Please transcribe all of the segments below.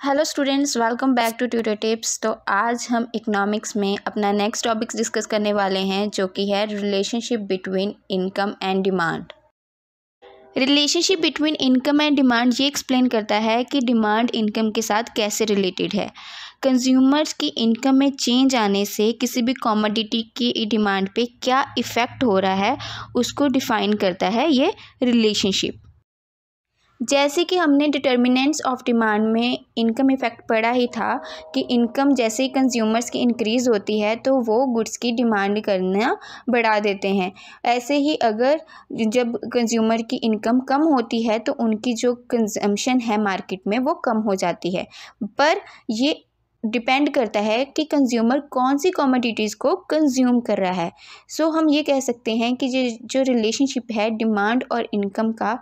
Hello students welcome back to tutor tips तो आज हम इकोनॉमिक्स में अपना नेक्स्ट टॉपिक्स डिस्कस करने वाले हैं, जो कि है relationship between income and demand relationship between income and demand ये एक्सप्लेन करता है कि डिमांड इनकम के साथ कैसे रिलेटेड है. कंज्यूमर्स की इनकम में चेंज आने से किसी भी कॉमोडिटी की डिमांड पे क्या इफ़ेक्ट हो रहा है, उसको डिफ़ाइन करता है ये रिलेशनशिप जैसे कि हमने डिटर्मिनेंट्स ऑफ़ डिमांड में इनकम इफ़ेक्ट पढ़ा ही था कि इनकम जैसे ही कंज्यूमर्स की इंक्रीज़ होती है तो वो गुड्स की डिमांड करना बढ़ा देते हैं। ऐसे ही अगर जब कंज्यूमर की इनकम कम होती है तो उनकी जो कंजम्पशन है मार्केट में, वो कम हो जाती है। पर ये डिपेंड करता है कि कंज्यूमर कौन सी कॉमोडिटीज़ को कंज्यूम कर रहा है। सो so, हम ये कह सकते हैं कि जो जो रिलेशनशिप है डिमांड और इनकम का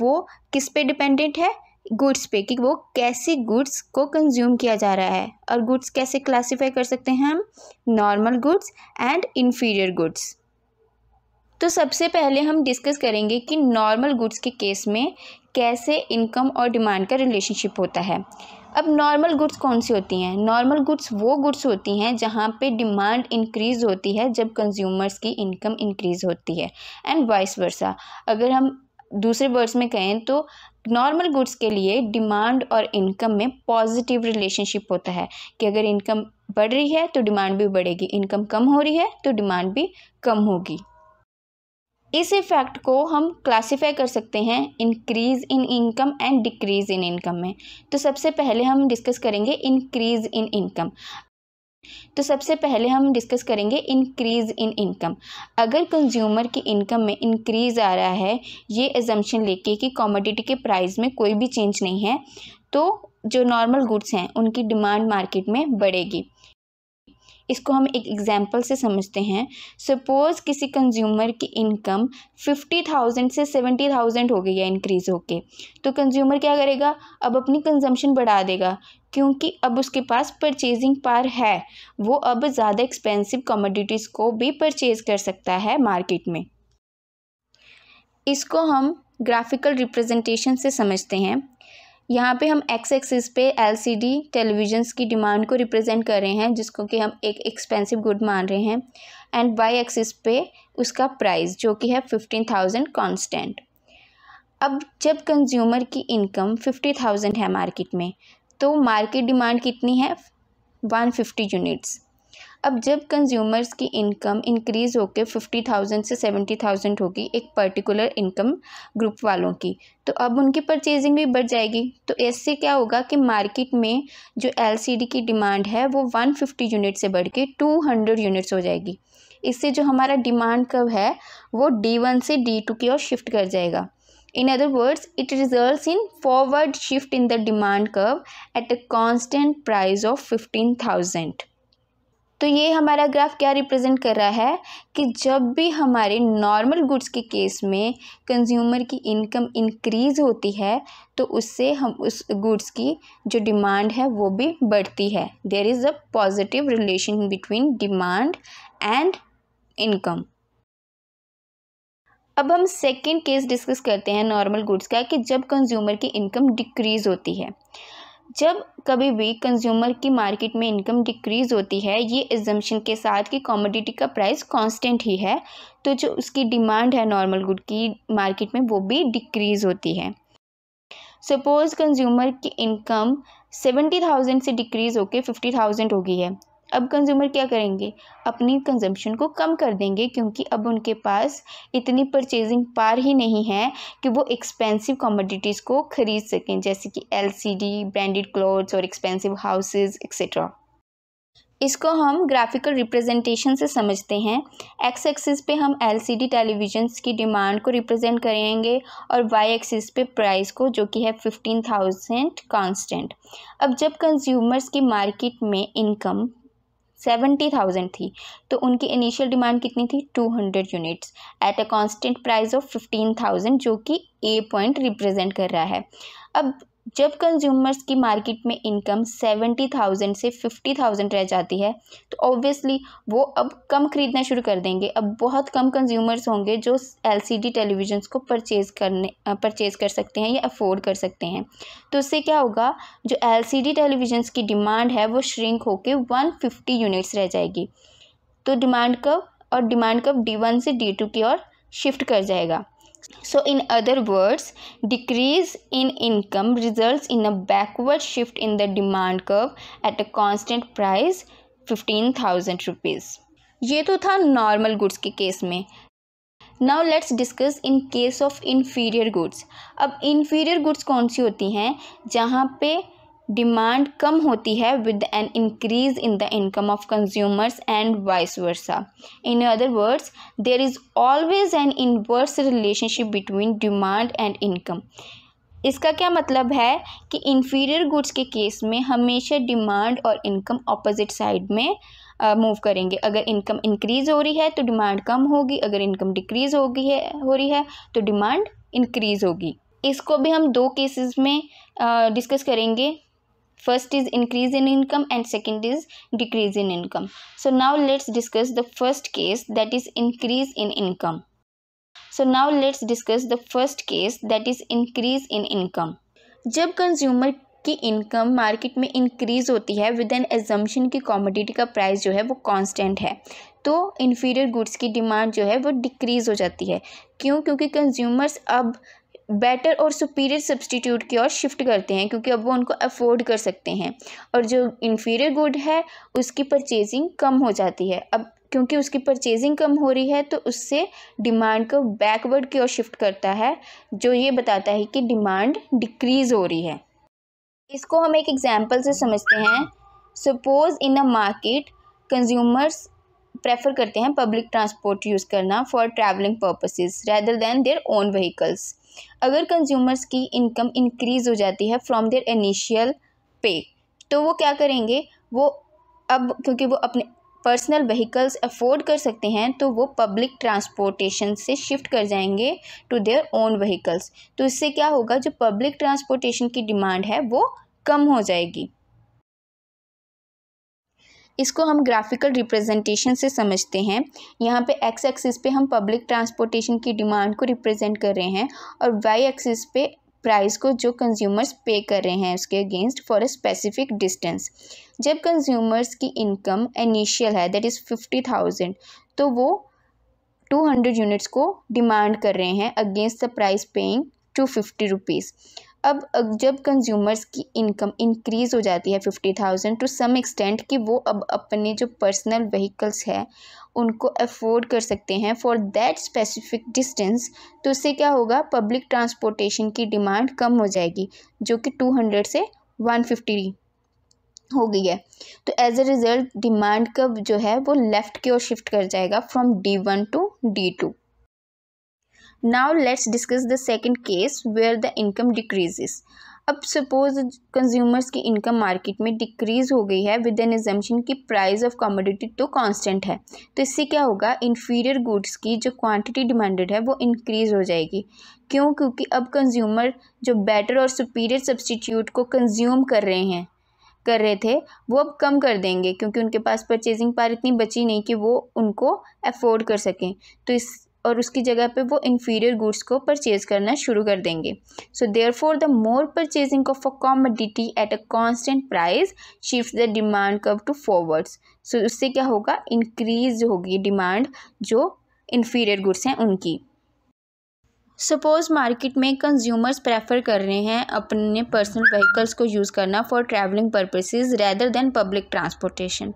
वो किस पे डिपेंडेंट है? गुड्स पे कि वो कैसे गुड्स को कंज्यूम किया जा रहा है। और गुड्स कैसे क्लासीफाई कर सकते हैं हम? Normal goods and inferior goods तो सबसे पहले हम डिस्कस करेंगे कि नॉर्मल गुड्स के केस में कैसे इनकम और डिमांड का रिलेशनशिप होता है। अब नॉर्मल गुड्स कौन सी होती हैं? नॉर्मल गुड्स वो गुड्स होती हैं जहाँ पे डिमांड इंक्रीज़ होती है जब कंज्यूमर्स की इनकम इंक्रीज़ होती है एंड वाइस वर्सा अगर हम दूसरे वर्ड्स में कहें तो नॉर्मल गुड्स के लिए डिमांड और इनकम में पॉजिटिव रिलेशनशिप होता है कि अगर इनकम बढ़ रही है तो डिमांड भी बढ़ेगी, इनकम कम हो रही है तो डिमांड भी कम होगी। इस इफ़ेक्ट को हम क्लासीफाई कर सकते हैं increase in income and decrease in income में। तो सबसे पहले हम डिस्कस करेंगे इंक्रीज़ इन इनकम तो सबसे पहले हम डिस्कस करेंगे इंक्रीज़ इन इनकम अगर कंज्यूमर की इनकम में इंक्रीज़ आ रहा है, ये एजम्पन लेके कि कॉमोडिटी के प्राइस में कोई भी चेंज नहीं है तो जो नॉर्मल गुड्स हैं, उनकी डिमांड मार्केट में बढ़ेगी। इसको हम एक एग्ज़ाम्पल से समझते हैं। सपोज़ किसी कंज्यूमर की इनकम फिफ्टी थाउज़ेंड से सेवेंटी थाउज़ेंड हो गई है इंक्रीज़ होके। तो कंज्यूमर क्या करेगा? अब अपनी कंजम्पशन बढ़ा देगा, क्योंकि अब उसके पास परचेजिंग पार है। वो अब ज़्यादा एक्सपेंसिव कमोडिटीज़ को भी परचेज़ कर सकता है मार्केट में। इसको हम ग्राफिकल रिप्रेजेंटेशन से समझते हैं। यहाँ पे हम एक्स एक्सिस पे एलसीडी टेलीविज़न्स की डिमांड को रिप्रेजेंट कर रहे हैं, जिसको कि हम एक एक्सपेंसिव गुड मान रहे हैं एंड वाई एक्सिस पे उसका प्राइस जो कि है फिफ्टीन थाउज़ेंड कॉन्स्टेंट अब जब कंज्यूमर की इनकम फिफ्टी थाउज़ेंड है मार्केट में तो मार्केट डिमांड कितनी है? वन फिफ्टी यूनिट्स अब जब कंज्यूमर्स की इनकम इंक्रीज़ होकर फिफ्टी थाउज़ेंड से सेवेंटी थाउज़ेंड होगी एक पर्टिकुलर इनकम ग्रुप वालों की तो अब उनकी परचेजिंग भी बढ़ जाएगी। तो इससे क्या होगा कि मार्केट में जो एलसीडी की डिमांड है वो वन फिफ्टी यूनिट से बढ़ के टू हंड्रेड यूनिट्स हो जाएगी। इससे जो हमारा डिमांड कब है वो डी वन से डी टू की ओर शिफ्ट कर जाएगा। In other words, it results in forward shift in the demand curve at a constant price of 15,000. तो ये हमारा ग्राफ क्या रिप्रेजेंट कर रहा है कि जब भी हमारे नॉर्मल गुड्स के केस में कंज्यूमर की इनकम इंक्रीज़ होती है तो उससे हम उस गुड्स की जो डिमांड है वो भी बढ़ती है। There is a positive relation between demand and income अब हम सेकेंड केस डिस्कस करते हैं नॉर्मल गुड्स का कि जब कंज्यूमर की इनकम डिक्रीज़ होती है। जब कभी भी कंज्यूमर की मार्केट में इनकम डिक्रीज़ होती है, ये एजम्पन के साथ कि कॉमोडिटी का प्राइस कांस्टेंट ही है तो जो उसकी डिमांड है नॉर्मल गुड की मार्केट में, वो भी डिक्रीज़ होती है। सपोज़ कंज्यूमर की इनकम सेवेंटी थाउज़ेंड से डिक्रीज़ होकर फिफ्टी थाउज़ेंड हो गई है अब कंज्यूमर क्या करेंगे? अपनी कंजम्पशन को कम कर देंगे क्योंकि अब उनके पास इतनी परचेजिंग पार ही नहीं है कि वो एक्सपेंसिव कमोडिटीज़ को ख़रीद सकें, जैसे कि एलसीडी ब्रांडेड क्लोथ्स और एक्सपेंसिव हाउसेस एक्सेट्रा इसको हम ग्राफिकल रिप्रेजेंटेशन से समझते हैं। एक्स एक्सिस पे हम एलसीडी टेलीविजन्स की डिमांड को रिप्रेजेंट करेंगे और वाई एक्सिस पे प्राइस को, जो कि है फिफ्टीन थाउज़ेंड कांस्टेंट अब जब कंज्यूमर्स की मार्केट में इनकम सेवेंटी थाउज़ेंड थी। तो उनकी इनिशियल डिमांड कितनी थी? Two hundred units at a constant price of fifteen thousand जो कि ए पॉइंट रिप्रेजेंट कर रहा है। अब जब कंज्यूमर्स की मार्केट में इनकम सेवेंटी थाउज़ेंड से फिफ्टी थाउज़ेंड रह जाती है तो ऑब्वियसली वो अब कम ख़रीदना शुरू कर देंगे। अब बहुत कम कंज्यूमर्स होंगे जो एलसीडी टेलीविज़न्स को परचेज़ करने परचेज़ कर सकते हैं या अफोर्ड कर सकते हैं। तो उससे क्या होगा, जो एलसीडी टेलीविज़न्स की डिमांड है, वो श्रिंक होकर वन फिफ्टी यूनिट्स रह जाएगी। तो डिमांड कब और डिमांड कब डी वन से डी टू की ओर शिफ्ट कर जाएगा। So in other words, decrease in income results in a backward shift in the demand curve at a constant price fifteen thousand rupees ये तो था नॉर्मल गुड्स के केस में now let's discuss in case of inferior goods अब inferior goods कौन सी होती हैं जहाँ पे डिमांड कम होती है with an increase in the income of consumers and vice versa in other words there is always an inverse relationship between demand and income इसका क्या मतलब है कि इन्फीरियर गुड्स के केस में हमेशा डिमांड और इनकम ऑपोजिट साइड में मूव uh, करेंगे। अगर इनकम इंक्रीज़ हो रही है तो डिमांड कम होगी। अगर इनकम डिक्रीज़ होगी है हो रही है तो डिमांड इंक्रीज़ होगी। इसको भी हम दो केसेस में डिस्कस uh, करेंगे। First is increase in income and second is decrease in income so now let's discuss the first case that is increase in income so now let's discuss the first case that is increase in income जब consumer की income market में increase होती है with an assumption की commodity का price जो है वो कांस्टेंट है तो इन्फीरियर गुड्स की डिमांड जो है वो डिक्रीज़ हो जाती है क्यों क्योंकि कंज्यूमर्स अब बेटर और सुपीरियर सब्सटीट्यूट की ओर शिफ्ट करते हैं, क्योंकि अब वो उनको अफोर्ड कर सकते हैं। और जो इन्फीरियर गुड है, उसकी परचेजिंग कम हो जाती है। अब क्योंकि उसकी परचेजिंग कम हो रही है तो उससे डिमांड को बैकवर्ड की ओर शिफ्ट करता है, जो ये बताता है कि डिमांड डिक्रीज़ हो रही है। इसको हम एक एग्ज़ाम्पल से समझते हैं। Suppose in a market consumers prefer करते हैं पब्लिक ट्रांसपोर्ट यूज़ करना for travelling purposes rather than their own vehicles अगर कंज्यूमर्स की इनकम इंक्रीज़ हो जाती है फ्रॉम देयर इनिशियल पे तो वो क्या करेंगे? वो अब, क्योंकि वो अपने पर्सनल व्हीकल्स अफोर्ड कर सकते हैं तो वो पब्लिक ट्रांसपोर्टेशन से शिफ्ट कर जाएँगे टू देयर ओन व्हीकल्स तो इससे क्या होगा? जो पब्लिक ट्रांसपोर्टेशन की डिमांड है, वो कम हो जाएगी. इसको हम ग्राफिकल रिप्रेजेंटेशन से समझते हैं। यहाँ पे एक्स एक्सिस पे हम पब्लिक ट्रांसपोर्टेशन की डिमांड को रिप्रेजेंट कर रहे हैं और वाई एक्सिस पे प्राइस को जो कंज्यूमर्स पे कर रहे हैं उसके against for a specific distance जब कंज्यूमर्स की इनकम इनिशियल है दैट इज़ फिफ्टी थाउज़ेंड तो वो टू हंड्रेड यूनिट्स को डिमांड कर रहे हैं against the price paying two fifty rupees अब जब कंज्यूमर्स की इनकम इंक्रीज़ हो जाती है fifty thousand to some extent कि वो अब अपने जो पर्सनल व्हीकल्स है, उनको अफोर्ड कर सकते हैं फॉर दैट स्पेसिफिक डिस्टेंस तो उससे क्या होगा? पब्लिक ट्रांसपोर्टेशन की डिमांड कम हो जाएगी, जो कि टू हंड्रेड से वन फिफ्टी हो गई है। तो एज अ रिज़ल्ट डिमांड कब जो है, वो लेफ़्ट की ओर शिफ्ट कर जाएगा from D one to D two now, let's discuss the second case where the income decreases. अब सपोज़ कंज्यूमर्स की इनकम मार्केट में डिक्रीज़ हो गई है विद एन एजम्पन की प्राइस ऑफ़ कमोडिटी तो कांस्टेंट है। तो इससे क्या होगा? इन्फीरियर गुड्स की जो क्वांटिटी डिमांडेड है वो इंक्रीज़ हो जाएगी। क्यों? क्योंकि अब कंज्यूमर जो बेटर और सुपीरियर सब्सटीट्यूट को कंज्यूम कर रहे हैं, कर रहे थे, वो अब कम कर देंगे क्योंकि उनके पास परचेजिंग पार इतनी बची नहीं कि वो उनको अफोर्ड कर सकें। तो इस और उसकी जगह पे वो इन्फीरियर गुड्स को परचेज करना शुरू कर देंगे। So therefore the more purchasing of a commodity at a constant price shift the demand curve to forwards सो उससे क्या होगा? इंक्रीज होगी डिमांड जो इन्फीरियर गुड्स हैं उनकी। सपोज़ मार्केट में कंज्यूमर्स प्रेफर कर रहे हैं अपने पर्सनल व्हीकल्स को यूज़ करना for travelling purposes rather than public transportation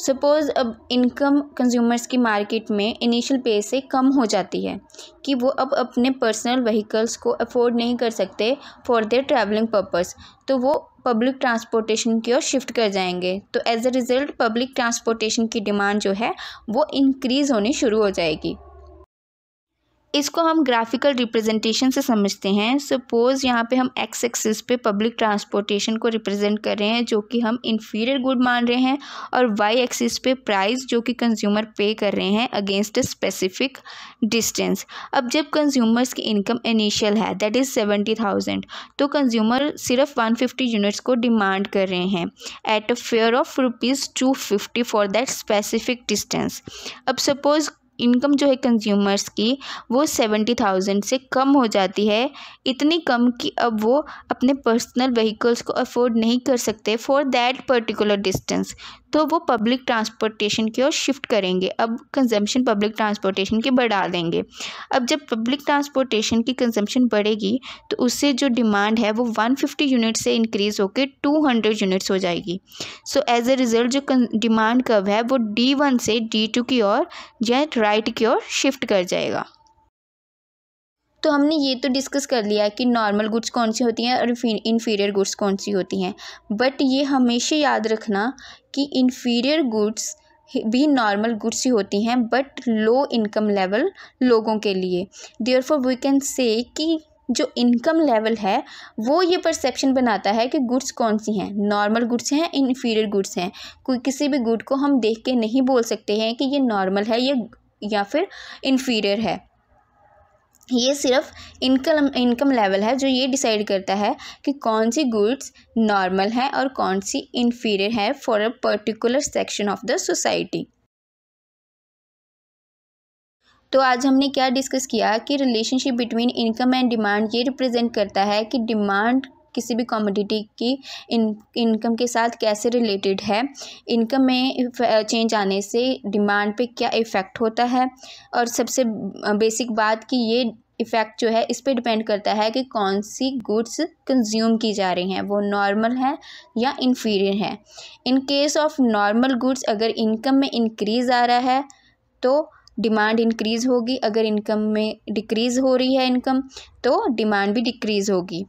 suppose अब इनकम कंज्यूमर्स की मार्केट में इनिशियल पे से कम हो जाती है, कि वो अब अपने पर्सनल व्हीकल्स को अफोर्ड नहीं कर सकते फॉर देयर ट्रैवलिंग पर्पस तो वो पब्लिक ट्रांसपोर्टेशन की ओर शिफ्ट कर जाएँगे। तो as a result public transportation की डिमांड जो है, वो इंक्रीज़ होनी शुरू हो जाएगी। इसको हम ग्राफिकल रिप्रेजेंटेशन से समझते हैं। सपोज़ यहाँ पे हम एक्स एक्सिस पे पब्लिक ट्रांसपोर्टेशन को रिप्रेजेंट कर रहे हैं, जो कि हम इन्फीरियर गुड मान रहे हैं, और वाई एक्सिस पे प्राइस जो कि कंज्यूमर पे कर रहे हैं अगेंस्ट अ स्पेसिफिक डिस्टेंस अब जब कंज्यूमर्स की इनकम इनिशियल है दैट इज़ सेवेंटी थाउज़ेंड तो कंज्यूमर सिर्फ़ वन फिफ्टी यूनिट्स को डिमांड कर रहे हैं at a fare of rupees two fifty for that specific distance अब सपोज़ इनकम जो है कंज्यूमर्स की, वो सेवेंटी थाउज़ेंड से कम हो जाती है। इतनी कम कि अब वो अपने पर्सनल व्हीकल्स को अफोर्ड नहीं कर सकते फॉर दैट पर्टिकुलर डिस्टेंस तो वो पब्लिक ट्रांसपोर्टेशन की ओर शिफ्ट करेंगे। अब कंजम्पशन पब्लिक ट्रांसपोर्टेशन की बढ़ा देंगे। अब जब पब्लिक ट्रांसपोर्टेशन की कंजम्पशन बढ़ेगी तो उससे जो डिमांड है, वो वन फिफ्टी यूनिट से इंक्रीज़ होकर टू हंड्रेड यूनिट्स हो जाएगी। सो एज ए रिज़ल्ट जो डिमांड कब है, वो डी वन से डी टू की ओर, या राइट की ओर शिफ्ट कर जाएगा। तो हमने ये तो डिस्कस कर लिया कि नॉर्मल गुड्स कौन सी होती हैं और इन्फीरियर गुड्स कौन सी होती हैं। बट ये हमेशा याद रखना कि इन्फीरियर गुड्स भी नॉर्मल गुड्स ही होती हैं बट लो इनकम लेवल लोगों के लिए। देयर फॉर वी कैन से कि जो इनकम लेवल है, वो ये परसेप्शन बनाता है कि गुड्स कौन सी हैं। नॉर्मल गुड्स हैं इन्फीरियर गुड्स हैं। कोई किसी भी गुड को हम देख के नहीं बोल सकते हैं कि ये नॉर्मल है ये, या फिर इन्फीरियर है। ये सिर्फ़ इनकम इनकम लेवल है जो ये डिसाइड करता है कि कौन सी गुड्स नॉर्मल हैं और कौन सी इन्फीरियर है for a particular section of the society. तो आज हमने क्या डिस्कस किया कि relationship between income and demand ये रिप्रेजेंट करता है कि डिमांड किसी भी कमोडिटी की इन इनकम के साथ कैसे रिलेटेड है इनकम में चेंज आने से डिमांड पे क्या इफ़ेक्ट होता है, और सबसे बेसिक बात कि ये इफ़ेक्ट जो है, इस पर डिपेंड करता है कि कौन सी गुड्स कंज्यूम की जा रही हैं, वो नॉर्मल है या इन्फीरियर है। In case of normal goods अगर इनकम में इंक्रीज़ आ रहा है तो डिमांड इंक्रीज़ होगी। अगर इनकम में डिक्रीज़ हो रही है इनकम तो डिमांड भी डिक्रीज़ होगी।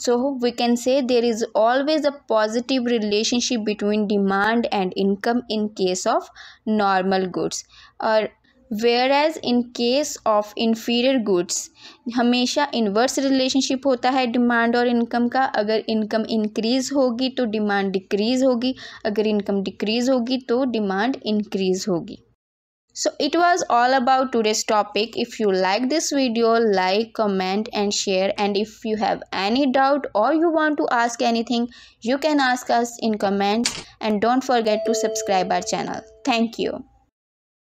So we can say there is always a positive relationship between demand and income in case of normal goods और whereas in case of inferior goods हमेशा इन्वर्स रिलेशनशिप होता है डिमांड और income का। अगर income increase होगी तो demand decrease होगी। अगर इनकम डिक्रीज़ होगी तो डिमांड इंक्रीज़ होगी। So it was all about today's topic. If you like this video like comment and share. And if you have any doubt or you want to ask anything you can ask us in comments. And don't forget to subscribe our channel. Thank you